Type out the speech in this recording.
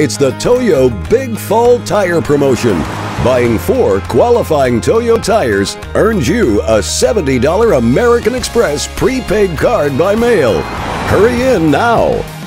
It's the Toyo Big Fall Tire Promotion. Buying four qualifying Toyo tires earns you a $70 American Express prepaid card by mail. Hurry in now.